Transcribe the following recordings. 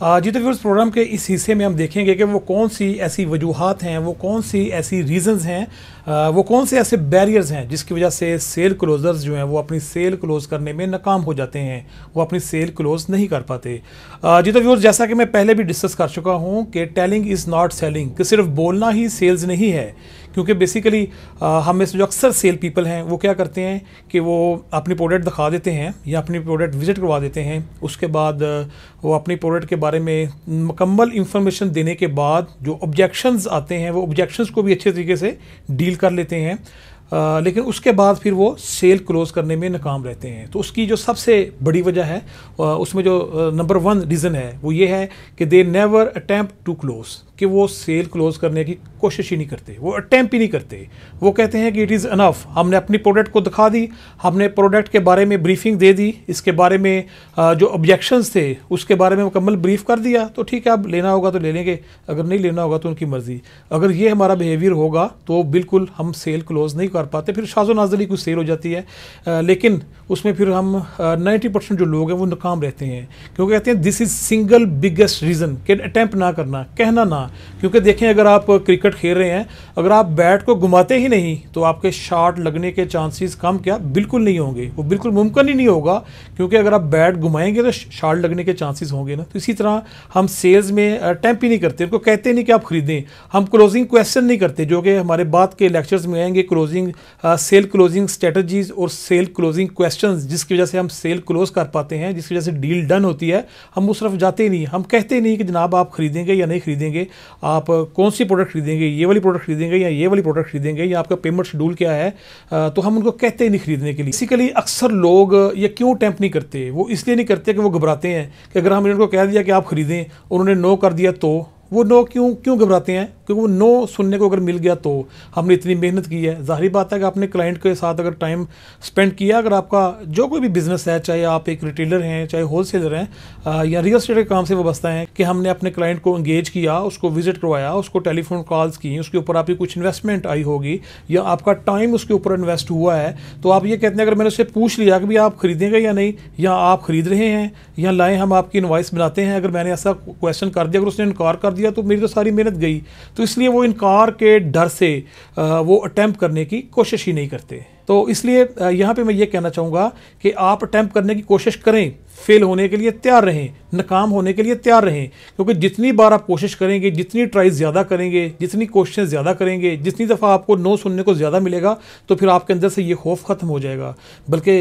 जी तो viewers programme के इस हिस्से में हम देखेंगे कि वो कौन सी ऐसी वजूहत हैं, वो कौन सी ऐसी रीजंस हैं वो कौन से ऐसे बैरियर्स हैं जिसकी वजह से सेल क्लोजर्स जो हैं वो अपनी सेल क्लोज करने में नाकाम हो जाते हैं, वो अपनी सेल क्लोज नहीं कर पाते। जी तो व्यूर्स जैसा कि मैं पहले भी डिस्कस कर चुका हूँ कि टेलिंग इज़ नॉट सेलिंग कि सिर्फ़ बोलना ही सेल्स नहीं है। क्योंकि बेसिकली हम में से जो अक्सर सेल पीपल हैं वो क्या करते हैं कि वो अपनी प्रोडक्ट दिखा देते हैं या अपनी प्रोडक्ट विज़िट करवा देते हैं। उसके बाद वो अपनी प्रोडक्ट के बारे में मुकम्मल इंफॉर्मेशन देने के बाद जो ऑब्जेक्शंस आते हैं वो ऑब्जेक्शंस को भी अच्छे तरीके से डील कर लेते हैं। आ, लेकिन उसके बाद फिर वो सेल क्लोज़ करने में नाकाम रहते हैं। तो उसकी जो सबसे बड़ी वजह है उसमें जो नंबर वन रीज़न है वो ये है कि they never attempt to close कि वो सेल क्लोज करने की कोशिश ही नहीं करते, वो अटैम्प ही नहीं करते। वो कहते हैं कि इट इज़ अनफ हमने अपनी प्रोडक्ट को दिखा दी, हमने प्रोडक्ट के बारे में ब्रीफिंग दे दी, इसके बारे में जो ऑब्जेक्शंस थे, उसके बारे में मुकम्मल ब्रीफ कर दिया तो ठीक है, अब लेना होगा तो ले लेंगे, अगर नहीं लेना होगा तो उनकी मर्ज़ी। अगर ये हमारा बिहेवियर होगा तो बिल्कुल हम सेल क्लोज नहीं कर पाते, फिर शाजो नाजली कुछ सेल हो जाती है। लेकिन उसमें फिर हम नाइन्टी परसेंट जो लोग हैं, वो नाकाम रहते हैं। क्योंकि कहते हैं this is single biggest reason कि अटैम्प्ट ना करना, कहना ना। क्योंकि देखें, अगर आप क्रिकेट खेल रहे हैं, अगर आप बैट को घुमाते ही नहीं तो आपके शॉट लगने के चांसेस कम क्या? बिल्कुल नहीं होंगे। वो बिल्कुल मुमकिन ही नहीं होगा, क्योंकि अगर आप बैट घुमाएँगे तो शॉट लगने के चांसेस होंगे ना। तो इसी तरह हम सेल्स में अटैम्प ही नहीं करते। उनको कहते नहीं कि आप खरीदें। हम क्लोजिंग क्वेश्चन नहीं करते, जो कि हमारे बाद के लेक्चर्स में आएँगे। क्लोजिंग सेल क्लोजिंग स्ट्रेटजीज और सेल क्लोजिंग क्वेश्चन जिसकी वजह से हम सेल क्लोज कर पाते हैं, जिसकी वजह से डील डन होती है, हम उस तरफ़ जाते नहीं। हम कहते नहीं कि जनाब आप खरीदेंगे या नहीं खरीदेंगे। आप कौन सी प्रोडक्ट खरीदेंगे, ये वाली प्रोडक्ट खरीदेंगे या ये वाली प्रोडक्ट खरीदेंगे, या आपका पेमेंट शेड्यूल क्या है तो हम उनको कहते ही नहीं खरीदने के लिए। बेसिकली अक्सर लोग ये क्यों टैंप नहीं करते? वो इसलिए नहीं करते कि वो घबराते हैं कि अगर हमने उनको कह दिया कि आप खरीदें, उन्होंने नो कर दिया तो? वो नो क्यों क्यों घबराते हैं? क्योंकि वो नो सुनने को अगर मिल गया तो। हमने इतनी मेहनत की है। ज़ाहिर बात है कि आपने क्लाइंट के साथ अगर टाइम स्पेंड किया, अगर आपका जो कोई भी बिज़नेस है, चाहे आप एक रिटेलर हैं, चाहे होलसेलर हैं या रियल स्टेट के काम से वाबस्ता हैं कि हमने अपने क्लाइंट को इंगेज किया, उसको विज़िट करवाया, उसको टेलीफोन कॉल्स की, उसके ऊपर आपकी कुछ इन्वेस्टमेंट आई होगी, या आपका टाइम उसके ऊपर इन्वेस्ट हुआ है तो आप ये कहते हैं, अगर मैंने उससे पूछ लिया कि भाई आप खरीदेंगे या नहीं, या आप खरीद रहे हैं, या लाएँ, हम आपकी इन्वाइस बनाते हैं, अगर मैंने ऐसा क्वेश्चन कर दिया, अगर उसने इनकार कर दिया तो मेरी तो सारी मेहनत गई। तो इसलिए वो इनकार के डर से वो अटैम्प्ट करने की कोशिश ही नहीं करते। तो इसलिए यहाँ पे मैं ये कहना चाहूँगा कि आप अटैम्प्ट करने की कोशिश करें फेल होने के लिए तैयार रहें। नाकाम होने के लिए तैयार रहें, क्योंकि जितनी बार आप कोशिश करेंगे, जितनी ट्राई ज़्यादा करेंगे, जितनी कोशिशें ज़्यादा करेंगे, जितनी दफ़ा आपको नो सुनने को ज़्यादा मिलेगा तो फिर आपके अंदर से ये खौफ ख़त्म हो जाएगा। बल्कि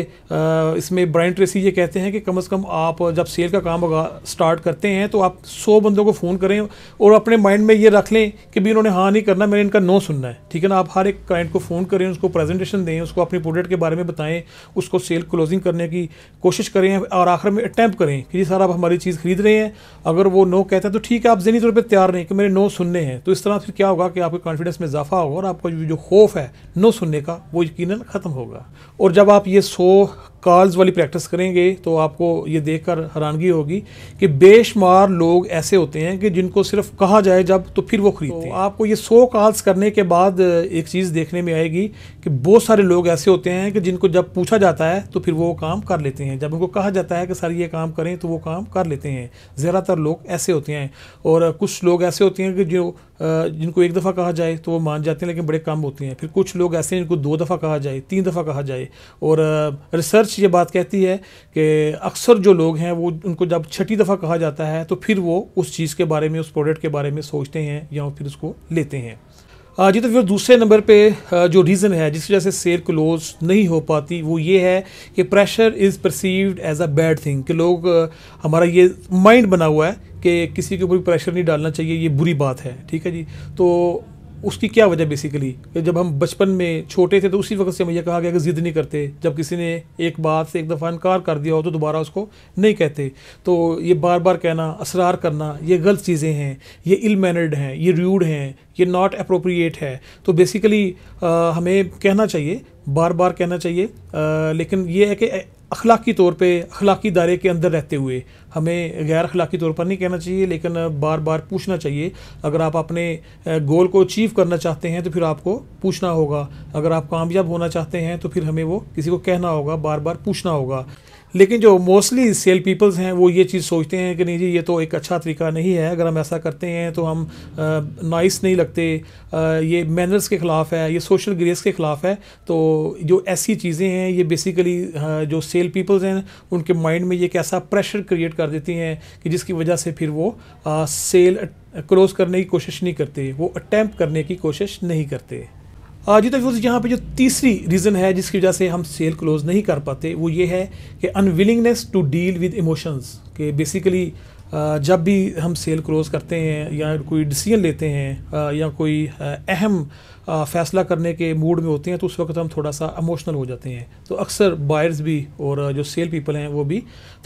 इसमें ब्राइन ट्रेसी ये कहते हैं कि कम अज़ कम आप जब सेल का काम स्टार्ट करते हैं तो आप सौ बंदों को फ़ोन करें और अपने माइंड में ये रख लें कि भी इन्होंने हाँ नहीं करना, मैंने इनका नो सुनना है। ठीक है ना? आप हर एक क्लाइंट को फ़ोन करें, उसको प्रेजेंटेशन दें, उसको अपनी प्रोडक्ट के बारे में बताएँ, उसको सेल क्लोजिंग करने की कोशिश करें और आखिर में अटैम्प करें कि जी सर आप हमारी चीज़ खरीद रहे हैं, अगर वो नो कहते हैं तो ठीक है, आप जहनी तौर पर तैयार नहीं कि मेरे नो सुनने हैं। तो इस तरह फिर क्या होगा कि आपके कॉन्फिडेंस में इजाफा होगा और आपका जो खौफ है नो सुनने का, वो यकीन ख़त्म होगा। और जब आप ये सो कॉल्स वाली प्रैक्टिस करेंगे तो आपको ये देखकर हैरानगी होगी कि बेशुमार लोग ऐसे होते हैं कि जिनको सिर्फ़ कहा जाए जब तो फिर वो खरीदते हैं। तो आपको ये सौ कॉल्स करने के बाद एक चीज़ देखने में आएगी कि बहुत सारे लोग ऐसे होते हैं कि जिनको जब पूछा जाता है तो फिर वो काम कर लेते हैं। जब उनको कहा जाता है कि सर ये काम करें तो वो काम कर लेते हैं। ज़्यादातर लोग ऐसे होते हैं और कुछ लोग ऐसे होते हैं कि जो जिनको एक दफ़ा कहा जाए तो वो मान जाते हैं लेकिन बड़े कम होते हैं। फिर कुछ लोग ऐसे हैं जिनको दो दफ़ा कहा जाए तीन दफ़ा कहा जाए और रिसर्च ये बात कहती है कि अक्सर जो लोग हैं, वो उनको जब छठी दफ़ा कहा जाता है तो फिर वो उस चीज़ के बारे में, उस प्रोडक्ट के बारे में सोचते हैं या फिर उसको लेते हैं। जी तो फिर दूसरे नंबर पे जो रीज़न है जिसकी वजह से सेल क्लोज नहीं हो पाती, वो ये है कि pressure is perceived as a bad thing कि लोग हमारा ये माइंड बना हुआ है कि किसी के ऊपर प्रेशर नहीं डालना चाहिए, ये बुरी बात है, ठीक है जी? तो उसकी क्या वजह बेसिकली कि जब हम बचपन में छोटे थे तो उसी वक्त से हमें यह कहा गया कि ज़िद नहीं करते। जब किसी ने एक बात से एक दफ़ा इनकार कर दिया हो तो दोबारा उसको नहीं कहते। तो ये बार बार कहना असरार करना ये गलत चीज़ें हैं ये इल मैनर्ड हैं ये रूड हैं ये नॉट अप्रोप्रिएट है। तो बेसिकली हमें कहना चाहिए बार बार कहना चाहिए। आ, लेकिन ये है कि अखलाकी तौर पे, अखलाकी दायरे के अंदर रहते हुए हमें गैर अखलाकी तौर पर नहीं कहना चाहिए, लेकिन बार बार पूछना चाहिए। अगर आप अपने गोल को अचीव करना चाहते हैं तो फिर आपको पूछना होगा। अगर आप कामयाब होना चाहते हैं तो फिर हमें वो किसी को कहना होगा, बार बार पूछना होगा। लेकिन जो मोस्टली सेल पीपल्स हैं, वो ये चीज़ सोचते हैं कि नहीं जी, ये तो एक अच्छा तरीका नहीं है। अगर हम ऐसा करते हैं तो हम नाइस नहीं लगते। ये मैनर्स के ख़िलाफ़ है, ये सोशल ग्रेस के ख़िलाफ़ है। तो जो ऐसी चीज़ें हैं, ये बेसिकली जो सेल पीपल्स हैं, उनके माइंड में ये एक ऐसा प्रेशर क्रिएट कर देती हैं कि जिसकी वजह से फिर वो सेल क्लोज़ करने की कोशिश नहीं करते, वो अटैम्प्ट करने की कोशिश नहीं करते। जी तो यहाँ पे जो तीसरी रीज़न है जिसकी वजह से हम सेल क्लोज नहीं कर पाते, वो ये है कि unwillingness to deal with emotions के बेसिकली जब भी हम सेल क्लोज करते हैं या कोई डिसीज़न लेते हैं या कोई अहम फ़ैसला करने के मूड में होते हैं तो उस वक्त हम थोड़ा सा इमोशनल हो जाते हैं। तो अक्सर बायर्स भी और जो सेल पीपल हैं, वो भी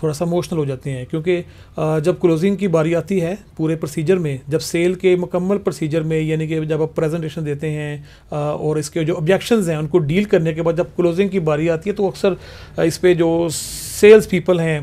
थोड़ा सा इमोशनल हो जाते हैं, क्योंकि जब क्लोजिंग की बारी आती है पूरे प्रोसीजर में, जब सेल के मुकम्मल प्रोसीजर में, यानी कि जब आप प्रेजेंटेशन देते हैं और इसके जो ऑब्जेक्शन हैं, उनको डील करने के बाद जब क्लोजिंग की बारी आती है तो अक्सर इस पर जो सेल्स पीपल हैं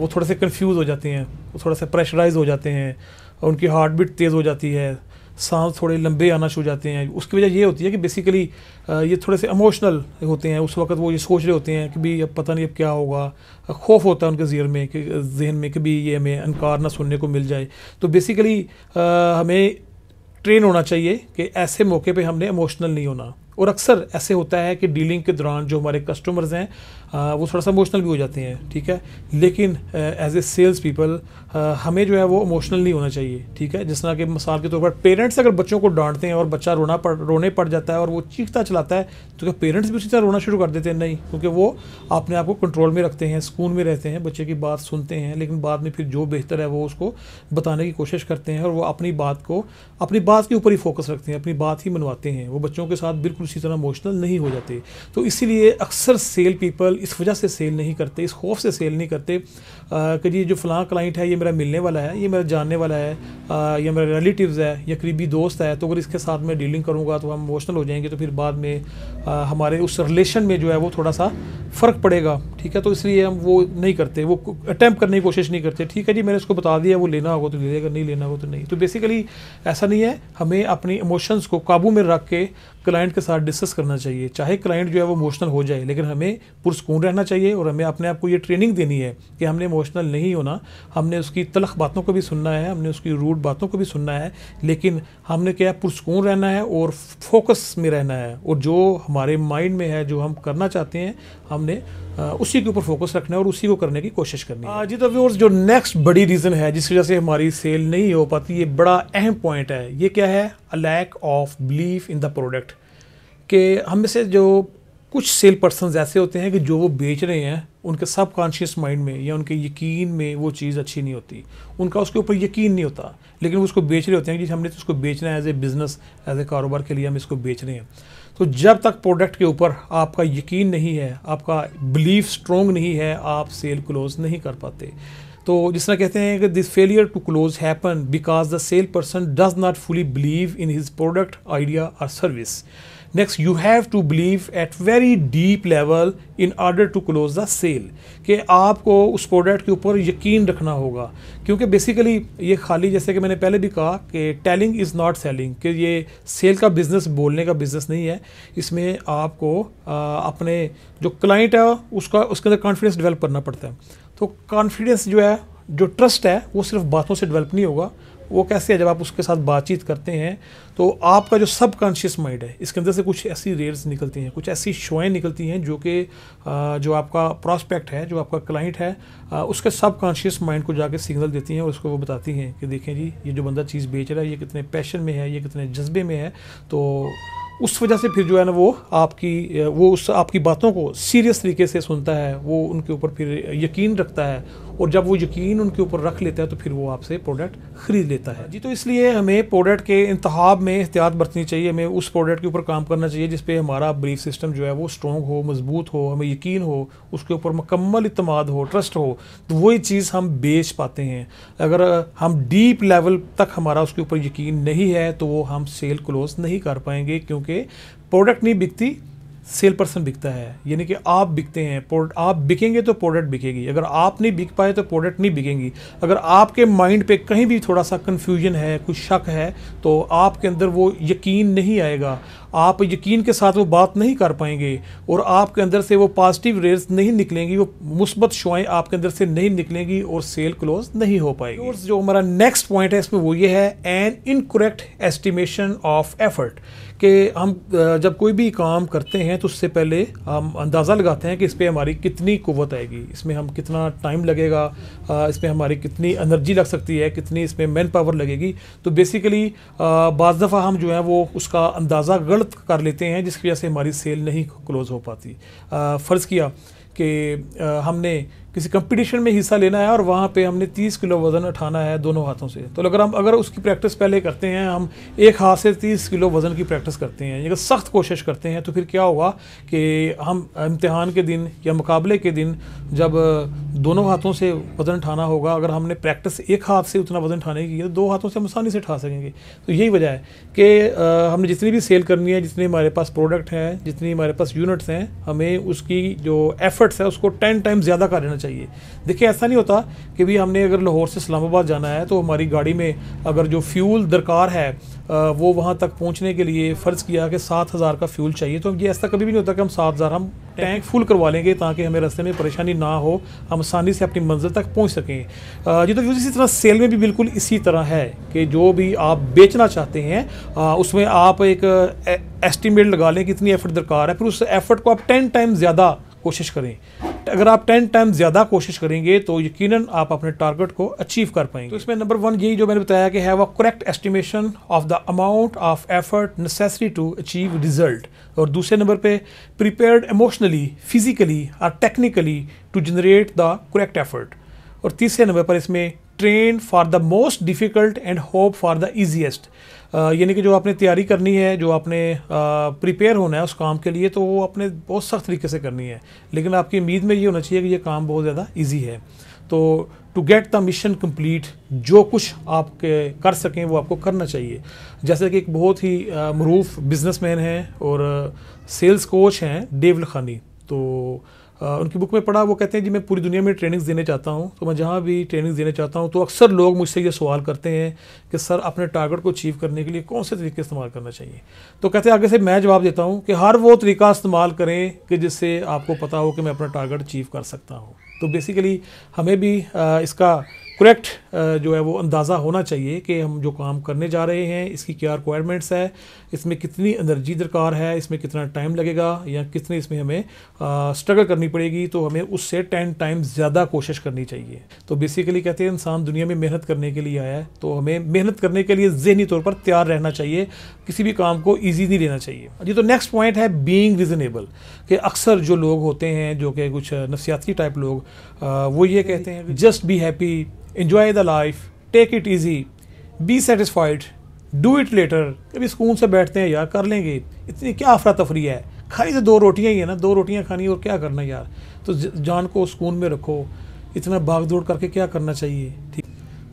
वो थोड़े से कन्फ्यूज़ हो जाते हैं, वो थोड़ा सा प्रेशराइज हो जाते हैं, उनकी हार्ट बीट तेज़ हो जाती है। सांस थोड़े लंबे आना शुरू जाते हैं। उसकी वजह ये होती है कि बेसिकली ये थोड़े से इमोशनल होते हैं। उस वक्त वो ये सोच रहे होते हैं कि भी अब पता नहीं अब क्या होगा। खौफ होता है उनके जहन में कि जहन में कि भी ये हमें अनकार ना सुनने को मिल जाए। तो बेसिकली हमें ट्रेन होना चाहिए कि ऐसे मौके पे हमने इमोशनल नहीं होना। और अक्सर ऐसे होता है कि डीलिंग के दौरान जो हमारे कस्टमर्स हैं वो थोड़ा सा इमोशनल भी हो जाते हैं, ठीक है? लेकिन एज ए सेल्स पीपल हमें जो है वो इमोशनल नहीं होना चाहिए, ठीक है? जिस तरह के मिसाल के तौर पर पेरेंट्स अगर बच्चों को डांटते हैं और बच्चा रोना पड़, रोने पड़ जाता है और वो चीखता चलाता है तो क्या पेरेंट्स भी उसी तरह रोना शुरू कर देते हैं? नहीं, क्योंकि वो अपने आप को कंट्रोल में रखते हैं सुकून में रहते हैं, बच्चे की बात सुनते हैं, लेकिन बाद में फिर जो बेहतर है वो उसको बताने की कोशिश करते हैं और वो अपनी बात को, अपनी बात के ऊपर ही फोकस रखते हैं, अपनी बात ही मनवाते हैं। वो बच्चों के साथ बिल्कुल उसी तरह इमोशनल नहीं हो जाते। तो इसीलिए अक्सर सेल पीपल इस वजह से सेल नहीं करते इस खौफ से सेल नहीं करते कि जी जो फ़लाँ क्लाइंट है ये मेरा मिलने वाला है ये मेरा जानने वाला है या मेरा रिलेटिव्स है या करीबी दोस्त है तो अगर इसके साथ मैं डीलिंग करूँगा तो हम इमोशनल हो जाएँगे तो फिर बाद में आ, हमारे उस रिलेशन में जो है वो थोड़ा सा फ़र्क पड़ेगा। ठीक है? तो इसलिए हम वो नहीं करते वो अटैम्प्ट करने की कोशिश नहीं करते। ठीक है जी मैंने उसको बता दिया वो लेना होगा तो ले लेगा नहीं लेना होगा तो नहीं। तो बेसिकली ऐसा नहीं है हमें अपनी इमोशंस को काबू में रख के क्लाइंट के साथ डिस्कस करना चाहिए। चाहे क्लाइंट जो है वो इमोशनल हो जाए, लेकिन हमें पुरस्कून रहना चाहिए और हमें अपने आप को ये ट्रेनिंग देनी है कि हमने इमोशनल नहीं होना, हमने उसकी तलख बातों को भी सुनना है, हमने उसकी रूट बातों को भी सुनना है, लेकिन हमने क्या है, पुरस्कून रहना है और फोकस में रहना है। और जो हमारे माइंड में है, जो हम करना चाहते हैं, हमने उसी के ऊपर फोकस रखना है और उसी को करने की कोशिश करनी है। जी तो व्यूअर्स जो नेक्स्ट बड़ी रीज़न है, जिस वजह से हमारी सेल नहीं हो पाती, ये बड़ा अहम पॉइंट है। ये क्या है? A lack of belief in the product कि हम में से जो कुछ सेल पर्सन ऐसे होते हैं कि जो वो बेच रहे हैं, उनके सब कॉन्शियस माइंड में या उनके यकीन में वो चीज़ अच्छी नहीं होती। उनका उसके ऊपर यकीन नहीं होता, लेकिन वो उसको बेच रहे होते हैं कि हमने तो उसको बेचना है as a business as a कारोबार के लिए हम इसको बेच रहे हैं। तो जब तक प्रोडक्ट के ऊपर आपका यकीन नहीं है, आपका बिलीफ स्ट्रॉन्ग नहीं है, आप सेल क्लोज नहीं कर पाते। तो जिस तरह कहते हैं कि this failure to close happen because the sale person does not fully believe in his product idea और service next you have to believe at very deep level in order to close the sale कि आपको उस product के ऊपर यकीन रखना होगा। क्योंकि बेसिकली ये खाली जैसे कि मैंने पहले भी कहा कि टेलिंग इज़ नॉट सेलिंग कि ये सेल का बिज़नेस बोलने का बिज़नेस नहीं है। इसमें आपको आ, अपने जो क्लाइंट है उसका उसके अंदर कॉन्फिडेंस डेवलप करना पड़ता है। तो कॉन्फिडेंस जो है जो ट्रस्ट है वो सिर्फ़ बातों से डेवलप नहीं होगा। वो कैसे है? जब आप उसके साथ बातचीत करते हैं तो आपका जो सब कॉन्शियस माइंड है, इसके अंदर से कुछ ऐसी रेल्स निकलती हैं, कुछ ऐसी शोएँ निकलती हैं जो कि जो आपका प्रॉस्पेक्ट है, जो आपका क्लाइंट है उसके सब कॉन्शियस माइंड को जाके सिग्नल देती हैं और उसको वो बताती हैं कि देखें जी, ये जो बंदा चीज़ बेच रहा है, ये कितने पैशन में है, ये कितने जज्बे में है तो उस वजह से फिर जो है ना वो आपकी वो उस आपकी बातों को सीरियस तरीके से सुनता है, वो उनके ऊपर फिर यकीन रखता है और जब वो यकीन उनके ऊपर रख लेता है तो फिर वो आपसे प्रोडक्ट ख़रीद लेता है। जी तो इसलिए हमें प्रोडक्ट के इंतहाब में एहतियात बरतनी चाहिए, हमें उस प्रोडक्ट के ऊपर काम करना चाहिए, जिस पर हमारा ब्रीफ सिस्टम जो है वो स्ट्रॉन्ग हो, मज़बूत हो, हमें यकीन हो, उसके ऊपर मुकम्मल इतमाद हो ट्रस्ट हो तो वही चीज़ हम बेच पाते हैं। अगर हम डीप लेवल तक हमारा उसके ऊपर यकीन नहीं है तो वो हम सेल क्लोज नहीं कर पाएँगे, क्योंकि प्रोडक्ट नहीं बिकती सेल पर्सन बिकता है, यानी कि आप बिकते हैं आप बिकेंगे तो प्रोडक्ट बिकेगी, अगर आप नहीं बिक पाए तो प्रोडक्ट नहीं बिकेंगी। अगर आपके माइंड पे कहीं भी थोड़ा सा कन्फ्यूज़न है, कुछ शक है तो आपके अंदर वो यकीन नहीं आएगा। आप यकीन के साथ वो बात नहीं कर पाएँगे, और आपके अंदर से वो पॉजिटिव रेज नहीं निकलेंगी, वो मुस्बत शुआएँ आपके अंदर से नहीं निकलेंगी, और सेल क्लोज नहीं हो पाएगी। और जो हमारा नेक्स्ट पॉइंट है, इसमें वो ये है an incorrect estimation of effort कि हम जब कोई भी काम करते हैं तो उससे पहले हम अंदाज़ा लगाते हैं कि इस पर हमारी कितनी कुत आएगी। इसमें हम कितना टाइम लगेगा इस पर हमारी कितनी एनर्जी लग सकती है, कितनी इसमें मैन पावर लगेगी। तो बेसिकली बज़ दफ़ा हम जो है वो उसका अंदाज़ा गलत कर लेते हैं, जिसकी वजह से हमारी सेल नहीं क्लोज़ हो पाती। फ़र्ज़ किया कि हमने किसी कंपटीशन में हिस्सा लेना है और वहाँ पे हमने 30 किलो वज़न उठाना है दोनों हाथों से। तो अगर हम, अगर उसकी प्रैक्टिस पहले करते हैं, हम एक हाथ से 30 किलो वज़न की प्रैक्टिस करते हैं, अगर सख्त कोशिश करते हैं तो फिर क्या होगा कि हम इम्तहान के दिन या मुकाबले के दिन जब दोनों हाथों से वज़न उठाना होगा, अगर हमने प्रैक्टिस एक हाथ से उतना वज़न उठाने की है तो दो हाथों से हम आसानी से उठा सकेंगे। तो यही वजह है कि हमने जितनी भी सेल करनी है, जितने हमारे पास प्रोडक्ट हैं, जितनी हमारे पास यूनिट्स हैं, हमें उसकी जो एफर्ट्स है, उसको टेन टाइम ज़्यादा कर लेना चाहिए। चाहिए। देखिए, ऐसा नहीं होता कि भी हमने अगर लाहौर से इस्लामाबाद जाना है तो हमारी गाड़ी में अगर जो फ्यूल दरकार है वो वहाँ तक पहुँचने के लिए फ़र्ज़ किया कि सात हज़ार का फ्यूल चाहिए तो ये ऐसा कभी भी नहीं होता कि हम सात हज़ार, हम टैंक फुल करवा लेंगे ताकि हमें रास्ते में परेशानी ना हो, हम आसानी से अपनी मंजिल तक पहुँच सकें। जी तो इसी तरह सेल में भी बिल्कुल इसी तरह है कि जो भी आप बेचना चाहते हैं उसमें आप एक एस्टिमेट लगा लें कितनी एफर्ट दरकार है, फिर उस एफर्ट को आप टेन टाइम ज़्यादा कोशिश करें। अगर आप टेन टाइम ज़्यादा कोशिश करेंगे तो यकीनन आप अपने टारगेट को अचीव कर पाएँगे। तो इसमें नंबर वन यही जो मैंने बताया कि have a correct estimation of the amount of effort necessary to achieve result और दूसरे नंबर पे प्रिपेयर्ड इमोशनली फिजिकली और technically to generate the correct effort और तीसरे नंबर पर इसमें train for the most difficult and hope for the easiest यानी कि जो आपने तैयारी करनी है, जो आपने प्रिपेयर होना है उस काम के लिए तो वो अपने बहुत सख्त तरीके से करनी है। लेकिन आपकी उम्मीद में ये होना चाहिए कि ये काम बहुत ज़्यादा ईजी है। तो to get the mission complete जो कुछ आप कर सकें, वो आपको करना चाहिए। जैसे कि एक बहुत ही मरूफ बिजनेसमैन हैं और सेल्स कोच हैं डेव खानी तो उनकी बुक में पढ़ा, वो कहते हैं, जी, मैं पूरी दुनिया में ट्रेनिंग्स देने चाहता हूँ तो मैं जहाँ भी ट्रेनिंग्स देने चाहता हूँ तो अक्सर लोग मुझसे ये सवाल करते हैं कि, सर, अपने टारगेट को अचीव करने के लिए कौन से तरीके इस्तेमाल करना चाहिए? तो कहते हैं, आगे से मैं जवाब देता हूँ कि हर वो तरीका इस्तेमाल करें कि जिससे आपको पता हो कि मैं अपना टारगेट अचीव कर सकता हूँ। तो बेसिकली हमें भी इसका करेक्ट जो है वो अंदाज़ा होना चाहिए कि हम जो काम करने जा रहे हैं इसकी क्या रिक्वायरमेंट्स है इसमें कितनी एनर्जी दरकार है इसमें कितना टाइम लगेगा या कितनी इसमें हमें स्ट्रगल करनी पड़ेगी तो हमें उससे टेन टाइम ज़्यादा कोशिश करनी चाहिए। तो बेसिकली कहते हैं इंसान दुनिया में मेहनत करने के लिए आया है तो हमें मेहनत करने के लिए जहनी तौर पर तैयार रहना चाहिए किसी भी काम को ईजी नहीं लेना चाहिए। जी तो नेक्स्ट पॉइंट है बींग रिजनेबल कि अक्सर जो लोग होते हैं जो कि कुछ नफसियाती टाइप लोग वो ये कहते हैं just be happy enjoy the life take it easy be satisfied do it later कभी सुकून से बैठते हैं, यार, कर लेंगे। इतनी क्या अफरा तफरी है। खाली तो दो रोटियाँ ही है ना, दो रोटियाँ खानी और क्या करना यार? तो जान को सुकून में रखो। इतना भाग दौड़ करके क्या करना चाहिए? ठीक।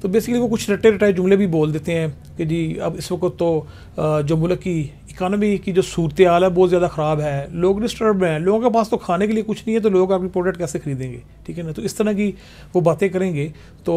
तो बेसिकली वो कुछ रट्टे रटाए जुमले भी बोल देते हैं। कि जी अब इस वक्त तो जो मुल्क की इकानमी की जो सूरत हाल है बहुत ज़्यादा ख़राब है। लोग डिस्टर्ब हैं। लोगों के पास तो खाने के लिए कुछ नहीं है तो लोग आपकी प्रोडक्ट कैसे खरीदेंगे? ठीक है ना? तो इस तरह की वो बातें करेंगे तो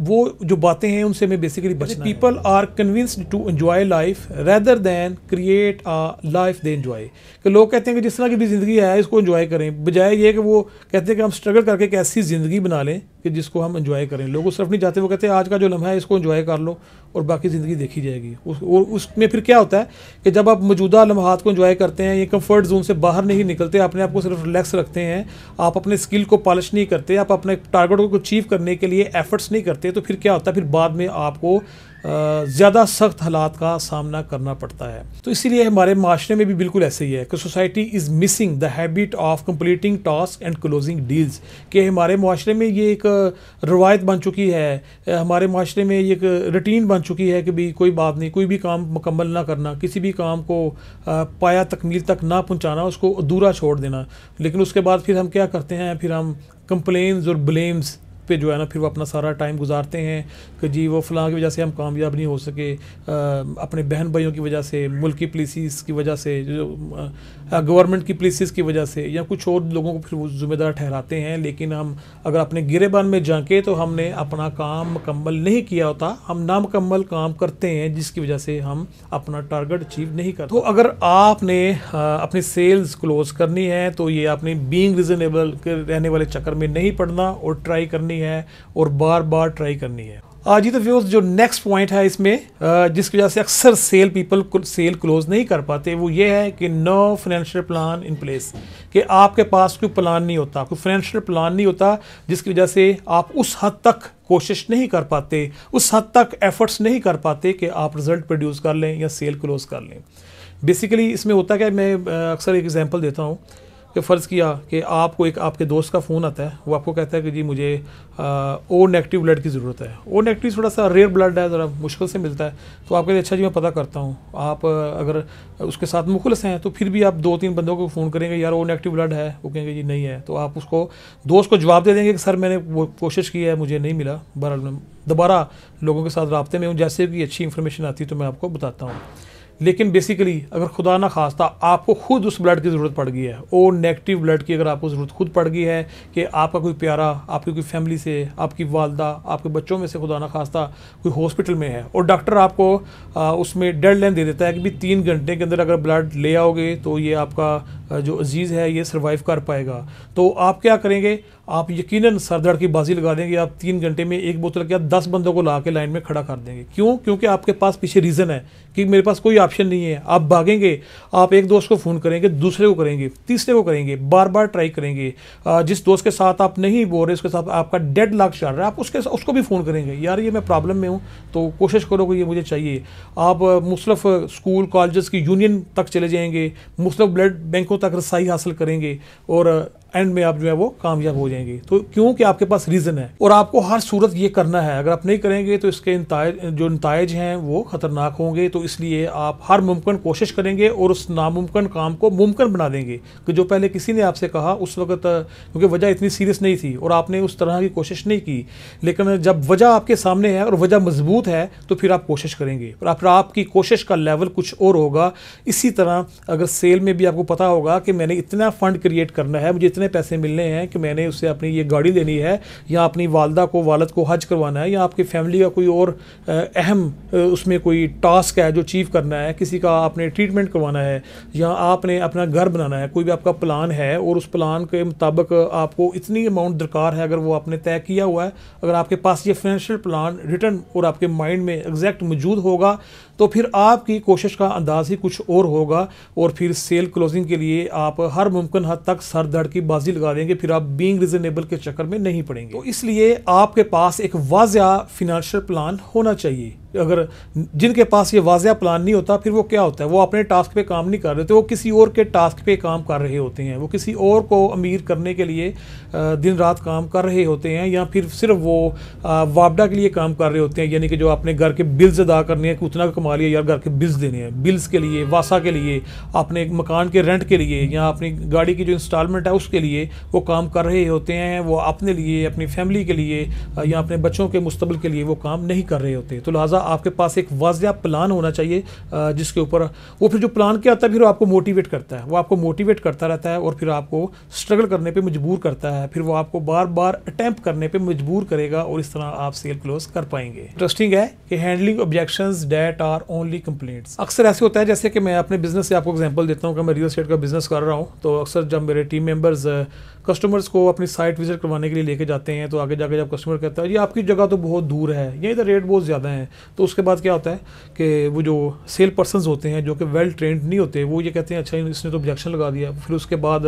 वो जो बातें हैं उनसे मैं बेसिकली बचना people are convinced to enjoy life rather than create a life they enjoy कि लोग कहते हैं कि जिस तरह की भी ज़िंदगी है इसको इन्जॉय करें। बजाय ये कि वो कहते हैं कि हम स्ट्रगल करके एक ऐसी ज़िंदगी बना लें कि जिसको हम इन्जॉय करें। लोग उस तरफ़ नहीं जाते वो कहते हैं आज का जो लम्हा है इसको इन्जॉय कर लो और बाकी ज़िंदगी देखी जाएगी। उस और उसमें फिर क्या होता है कि जब आप मौजूदा लम्हात को इन्जॉय करते हैं, ये कंफर्ट जोन से बाहर नहीं निकलते, अपने आप को सिर्फ़ रिलैक्स रखते हैं, आप अपने स्किल को पॉलिश नहीं करते, आप अपने टारगेट को अचीव करने के लिए एफर्ट्स नहीं करते तो फिर क्या होता है? फिर बाद में आपको ज़्यादा सख्त हालात का सामना करना पड़ता है। तो इसीलिए हमारे माशरे में भी बिल्कुल ऐसे ही है कि society is missing the habit of completing task and closing deals, कि हमारे माशरे में ये एक रवायत बन चुकी है हमारे माशरे में ये एक रूटीन बन चुकी है कि भाई कोई बात नहीं, कोई भी काम मुकम्मल ना करना, किसी भी काम को पाया तकमील तक ना पहुँचाना, उसको अधूरा छोड़ देना। लेकिन उसके बाद फिर हम क्या करते हैं, फिर हम कंप्लेन्स और ब्लेम्स पे जो है ना फिर वो अपना सारा टाइम गुजारते हैं कि जी वो फलां की वजह से हम कामयाब नहीं हो सके आ, अपने बहन भाइयों की वजह से मुल्क की पुलिस की वजह से जो गवर्नमेंट की पुलिस की वजह से या कुछ और लोगों को फिर वो ज़िम्मेदार ठहराते हैं लेकिन हम अगर अपने गिरेबान में झांके तो हमने अपना काम मुकम्मल नहीं किया होता हम नामकम्मल काम करते हैं जिसकी वजह से हम अपना टारगेट अचीव नहीं करते। तो अगर आपने अपनी सेल्स क्लोज करनी है तो ये आपने बींग रिजनेबल रहने वाले चक्कर में नहीं पड़ना और ट्राई करनी है और बार बार ट्राई करनी है। जी तो व्यूज़ जो नेक्स्ट पॉइंट है इसमें जिसकी वजह से अक्सर सेल पीपल सेल क्लोज नहीं कर पाते, वो ये है कि no financial plan in place कि आपके पास कोई प्लान नहीं होता, कोई फाइनेंशियल प्लान नहीं होता, जिसकी वजह से आप उस हद तक कोशिश नहीं कर पाते, उस हद तक एफर्ट्स नहीं कर पाते कि आप रिज़ल्ट प्रोड्यूस कर लें या सेल क्लोज कर लें। बेसिकली इसमें होता क्या मैं अक्सर एक एग्जांपल देता हूँ। कि फ़र्ज़ किया कि आपको एक आपके दोस्त का फ़ोन आता है, वो आपको कहता है कि जी मुझे ओ नेगेटिव ब्लड की ज़रूरत है। ओ नेगेटिव थोड़ा सा रेयर ब्लड है, ज़रा मुश्किल से मिलता है। तो आप कहते अच्छा जी मैं पता करता हूँ। आप अगर उसके साथ मुखलस हैं तो फिर भी आप दो तीन बंदों को फ़ोन करेंगे, यार ओ नेगेटिव ब्लड है। वो कहेंगे, जी नहीं है। तो आप उसको, दोस्त को जवाब दे देंगे कि, सर, मैंने वो कोशिश की है, मुझे नहीं मिला। बहरहाल दोबारा लोगों के साथ रबते में हूँ। जैसे भी अच्छी इन्फॉर्मेशन आती है तो मैं आपको बताता हूँ। लेकिन बेसिकली अगर खुदा ना खास्ता आपको खुद उस ब्लड की ज़रूरत पड़ गई है। और नेगेटिव ब्लड की अगर आपको ज़रूरत खुद पड़ गई है कि आपका कोई प्यारा आपकी कोई फैमिली से आपकी वालदा आपके बच्चों में से खुदा ना खास्ता कोई हॉस्पिटल में है। और डॉक्टर आपको आ, उसमें डेड लाइन दे देता है कि भी तीन घंटे के अंदर अगर ब्लड ले आओगे तो ये आपका जो अज़ीज़ है, ये सर्वाइव कर पाएगा। तो आप क्या करेंगे? आप यकीनन सर दर्द की बाजी लगा देंगे। आप तीन घंटे में एक बोतल क्या दस बंदों को ला के लाइन में खड़ा कर देंगे। क्यों? क्योंकि आपके पास पीछे रीज़न है कि मेरे पास कोई ऑप्शन नहीं है। आप भागेंगे, आप एक दोस्त को फ़ोन करेंगे, दूसरे को करेंगे, तीसरे को करेंगे बार बार ट्राई करेंगे जिस दोस्त के साथ आप नहीं बोल रहे, उसके साथ आपका डेड लाख चल रहा है, आप उसके उसको भी फ़ोन करेंगे। यार, ये मैं प्रॉब्लम में हूँ तो कोशिश करोगे ये मुझे चाहिए। आप मुख्तफ स्कूल कॉलेज की यूनियन तक चले जाएँगे। मुख्तफ ब्लड बैंकों तक रसाई हासिल करेंगे और एंड में आप जो है वो कामयाब हो जाएँगे। तो क्योंकि आपके पास रीज़न है और आपको हर सूरत ये करना है। अगर आप नहीं करेंगे तो इसके जो नतज हैं वो ख़तरनाक होंगे। तो इसलिए आप हर मुमकिन कोशिश करेंगे और उस नामुमकिन काम को मुमकिन बना देंगे। कि जो पहले किसी ने आपसे कहा, उस वक्त क्योंकि वजह इतनी सीरियस नहीं थी और आपने उस तरह की कोशिश नहीं की। लेकिन जब वजह आपके सामने है और वजह मज़बूत है तो फिर आप कोशिश करेंगे। और आपकी कोशिश का लेवल कुछ और होगा, इसी तरह अगर सेल में भी आपको पता होगा कि मैंने इतना फ़ंड क्रिएट करना है, मुझे इतने पैसे मिलने हैं कि मैंने उससे अपनी ये गाड़ी लेनी है, या अपनी वालदा को, वालद को हज करवाना है, या आपकी फैमिली का कोई और अहम उसमें कोई टास्क है जो अचीव करना है, किसी का आपने ट्रीटमेंट करवाना है, या आपने अपना घर बनाना है, कोई भी आपका प्लान है, और उस प्लान के मुताबिक आपको इतनी अमाउंट दरकार है, अगर वो आपने तय किया हुआ है, अगर आपके पास ये फाइनेंशियल प्लान रिटर्न और आपके माइंड में एग्जैक्ट मौजूद होगा तो फिर आपकी कोशिश का अंदाज ही कुछ और होगा, और फिर सेल क्लोजिंग के लिए आप हर मुमकिन हद तक सर दर्द की बाजी लगा देंगे, फिर आप बींग रिजनेबल के चक्कर में नहीं पड़ेंगे। तो इसलिए आपके पास एक वाजिया फिनेंशियल प्लान होना चाहिए। अगर जिनके पास ये वाजिया प्लान नहीं होता, फिर वो क्या होता है? वो अपने टास्क पे काम नहीं कर रहे थे वो किसी और के टास्क पे काम कर रहे होते हैं। वो किसी और को अमीर करने के लिए दिन रात काम कर रहे होते हैं, या फिर सिर्फ़ वो वापडा के लिए काम कर रहे होते हैं, यानी कि जो अपने घर के बिल्स अदा करने हैं, उतना कमा लिया, यार घर के बिल्स देने हैं। बिल्स के लिए, वासा के लिए, अपने मकान के रेंट के लिए, या अपनी गाड़ी की जो इंस्टॉलमेंट है, उसके लिए वो काम कर रहे होते हैं, वो अपने लिए, अपनी फैमिली के लिए या अपने बच्चों के मुस्तबिल के लिए वो काम नहीं कर रहे होते। तो लिहाजा आपके पास एक वाजिया प्लान होना चाहिए जिसके ऊपर, वो फिर जो प्लान क्या आता है फिर आपको मोटिवेट करता है, वो आपको मोटिवेट करता रहता है और फिर आपको स्ट्रगल करने पर मजबूर करता है, फिर वो आपको बार बार अटैम्प्ट करने पर मजबूर करेगा और इस तरह आप सेल क्लोज कर पाएँगे। इंटरेस्टिंग है कि handling objection that are only complaints अक्सर ऐसे होता है, जैसे कि मैं अपने बिज़नेस से आपको एग्ज़ाम्पल देता हूँ कि मैं रियल स्टेट का बिज़नेस कर रहा हूँ तो अक्सर जब मेरे टीम मेंबर्स कस्टमर्स को अपनी साइट विज़िट करवाने के लिए लेके जाते हैं तो आगे जाके जब कस्टमर कहता है ये आपकी जगह तो बहुत दूर है, यहीं तो रेट बहुत ज़्यादा है। तो उसके बाद क्या होता है कि वो जो सेल पर्सन होते हैं, जो कि वेल ट्रेंड नहीं होते, वो ये कहते हैं अच्छा इसने तो ऑब्जेक्शन लगा दिया। फिर उसके बाद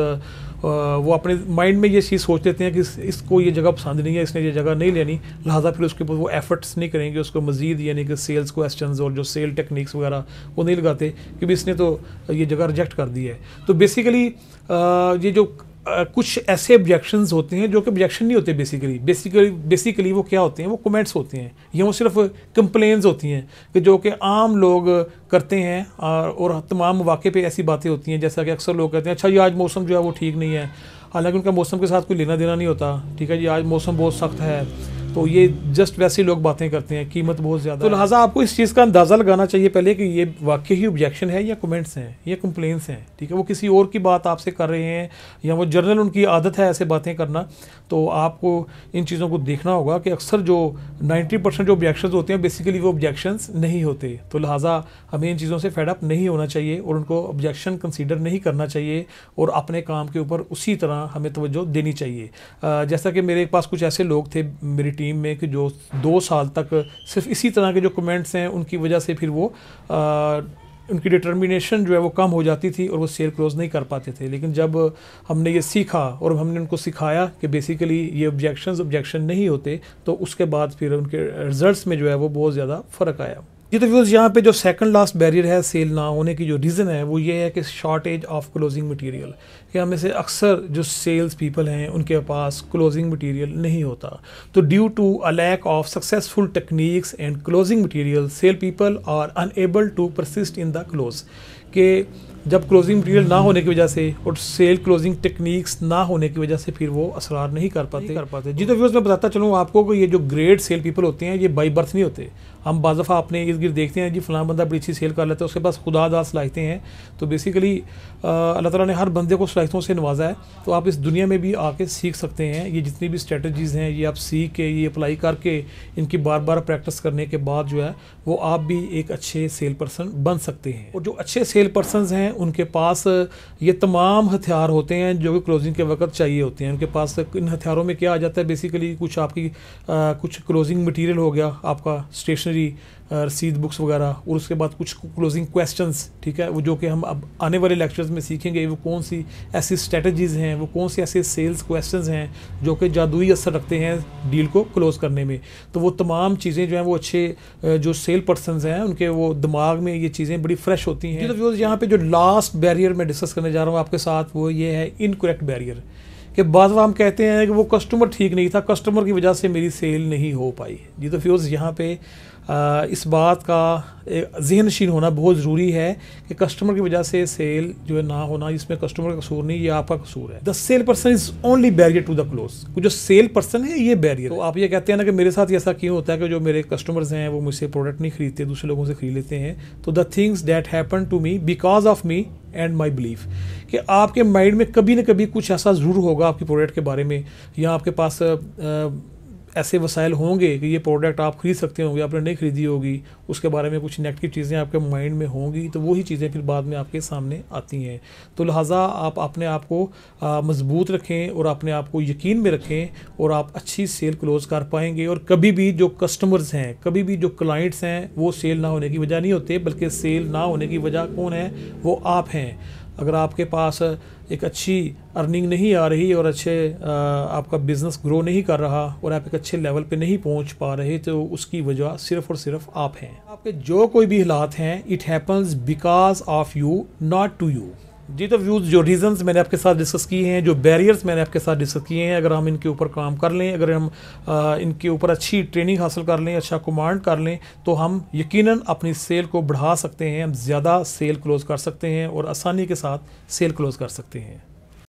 वो अपने माइंड में ये चीज़ सोच लेते हैं कि इसको ये जगह पसंद नहीं है, इसने ये जगह नहीं लेनी। लिहाजा फिर उसके ऊपर वो एफर्ट्स नहीं करेंगे, उसको मज़ीद यानी कि सेल्स क्वेश्चन और जो सेल टेक्निक्स वगैरह, वो नहीं लगाते कि इसने तो ये जगह रिजेक्ट कर दी है। तो बेसिकली ये जो कुछ ऐसे ऑब्जेक्शन होते हैं जो कि ऑब्जेक्शन नहीं होते बेसिकली बेसिकली बेसिकली वो क्या होते हैं? वो कमेंट्स होते हैं। या वो सिर्फ़ कंप्लेन्स होती हैं कि जो कि आम लोग करते हैं और तमाम मौके पे ऐसी बातें होती हैं, जैसा कि अक्सर लोग कहते हैं अच्छा ये आज मौसम जो है वो ठीक नहीं है। हालाँकि उनका मौसम के साथ कोई लेना देना नहीं होता। ठीक है जी, आज मौसम बहुत सख्त है। तो ये जस्ट वैसे लोग बातें करते हैं कीमत बहुत ज़्यादा तो लिहाजा आपको इस चीज़ का अंदाज़ा लगाना चाहिए पहले कि ये वाकई ही ऑब्जेक्शन है या कमेंट्स हैं या कंप्लेंट्स हैं ठीक है? वो किसी और की बात आपसे कर रहे हैं या वो जर्नल उनकी आदत है ऐसे बातें करना तो आपको इन चीज़ों को देखना होगा कि अक्सर जो 90 परसेंट जो ऑब्जेक्शन होते हैं बेसिकली वो ऑब्जेक्शन नहीं होते। तो लिहाजा हमें इन चीज़ों से फेडअप नहीं होना चाहिए और उनको ऑब्जेक्शन कंसिडर नहीं करना चाहिए और अपने काम के ऊपर उसी तरह हमें तवज्जो देनी चाहिए। जैसा कि मेरे पास कुछ ऐसे लोग थे मेरी टीम में कि जो दो साल तक सिर्फ़ इसी तरह के जो कमेंट्स हैं उनकी वजह से फिर वो आ, उनकी डिटर्मिनेशन जो है वो कम हो जाती थी और वो सेल क्लोज नहीं कर पाते थे। लेकिन जब हमने ये सीखा और हमने उनको सिखाया कि बेसिकली ये ऑब्जेक्शन ऑब्जेक्शन नहीं होते तो उसके बाद फिर उनके रिज़ल्ट में जो है वो बहुत ज़्यादा फ़र्क आया। जी तो व्यूज़ यहाँ पे जो सेकंड लास्ट बैरियर है सेल ना होने की जो रीज़न है वो ये है कि शॉर्टेज ऑफ़ क्लोजिंग मटेरियल कि हमें से अक्सर जो सेल्स पीपल हैं उनके पास क्लोजिंग मटेरियल नहीं होता। तो due to a lack of successful techniques and closing material sale people are unable to persist in the close के जब क्लोजिंग मटीरियल ना होने की वजह से और सेल क्लोजिंग टेक्निक्स ना होने की वजह से फिर वो असरार नहीं कर पाते। नहीं कर पाते जी तो व्यूज़ मैं बताता चलूँ आपको कि ये जो ग्रेट सेल पीपल होते हैं ये बाई बर्थ नहीं होते। हम बाज़ दफ़ा अपने इर्द गिर्द देखते हैं जी, फलाना बंदा बड़ी अच्छी सेल कर लेते हैं, उसके पास खुदा दास लाते हैं। तो बेसिकली अल्लाह ताला ने हर बंदे को सलाहितों से नवाजा है। तो आप इस दुनिया में भी आके सीख सकते हैं। ये जितनी भी स्ट्रेटजीज़ हैं ये आप सीख के ये अप्लाई करके इनकी बार बार प्रैक्टिस करने के बाद जो है वो आप भी एक अच्छे सेल पर्सन बन सकते हैं। और जो अच्छे सेल पर्सन हैं उनके पास ये तमाम हथियार होते हैं जो कि क्लोजिंग के वक्त चाहिए होते हैं। उनके पास इन हथियारों में क्या आ जाता है? बेसिकली कुछ आपकी आ, कुछ क्लोजिंग मटीरियल हो गया आपका स्टेशनरी रसीद बुक्स वगैरह, और उसके बाद कुछ क्लोजिंग क्वेश्चंस ठीक है? वो जो कि हम अब आने वाले लेक्चर्स में सीखेंगे, वो कौन सी ऐसी स्ट्रेटजीज़ हैं, वो कौन सी ऐसे सेल्स क्वेश्चंस हैं, जो कि जादुई असर रखते हैं डील को क्लोज करने में। तो वो तमाम चीज़ें जो हैं, वो अच्छे जो सेल पर्सन हैं, उनके वो दिमाग में ये चीज़ें बड़ी फ्रेश होती हैं। तो यहाँ पर जो लास्ट बैरियर मैं डिस्कस करने जा रहा हूँ आपके साथ, वो ये है इनकोरेक्ट बैरियर कि बाद हम कहते हैं कि वो कस्टमर ठीक नहीं था कस्टमर की वजह से मेरी सेल नहीं हो पाई। जी तो फ्यूज़ यहाँ पे इस बात का जहन नशीन होना बहुत ज़रूरी है कि कस्टमर की वजह से सेल जो है ना होना, इसमें कस्टमर का कसूर नहीं, ये आपका कसूर है। The sale person is only barrier to the close जो सेल पर्सन है, ये बैरियर तो आप ये कहते हैं ना कि मेरे साथ ऐसा क्यों होता है कि जो मेरे कस्टमर्स हैं, वो मुझसे प्रोडक्ट नहीं खरीदते, दूसरे लोगों से खरीद लेते हैं। तो the things that happen to me because of me and my belief कि आपके माइंड में कभी ना कभी कुछ ऐसा ज़रूर होगा आपके प्रोडक्ट के बारे में या आपके पास आ, ऐसे वसाइल होंगे कि ये प्रोडक्ट आप खरीद सकते होंगे, आपने नहीं खरीदी होगी, उसके बारे में कुछ नेगेटिव चीज़ें आपके माइंड में होंगी तो वही चीज़ें फिर बाद में आपके सामने आती हैं। तो लिहाजा आप अपने आप को मज़बूत रखें और अपने आप को यकीन में रखें और आप अच्छी सेल क्लोज कर पाएँगे और कभी भी जो कस्टमर्स हैं, कभी भी जो क्लाइंट्स हैं, वो सेल ना होने की वजह नहीं होते, बल्कि सेल ना होने की वजह कौन है? वो आप हैं। अगर आपके पास एक अच्छी अर्निंग नहीं आ रही और अच्छे आपका बिज़नेस ग्रो नहीं कर रहा और आप एक अच्छे लेवल पे नहीं पहुँच पा रहे तो उसकी वजह सिर्फ़ और सिर्फ़ आप हैं। आपके जो कोई भी हालात हैं it happens because of you not to you जी तो व्यूज़ जो रीजंस मैंने आपके साथ डिस्कस किए हैं जो बैरियर्स मैंने आपके साथ डिस्कस किए हैं अगर हम इनके ऊपर काम कर लें अगर हम आ, इनके ऊपर अच्छी ट्रेनिंग हासिल कर लें अच्छा कमांड कर लें तो हम यकीनन अपनी सेल को बढ़ा सकते हैं हम ज़्यादा सेल क्लोज़ कर सकते हैं और आसानी के साथ सेल क्लोज़ कर सकते हैं।